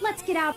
Let's get out.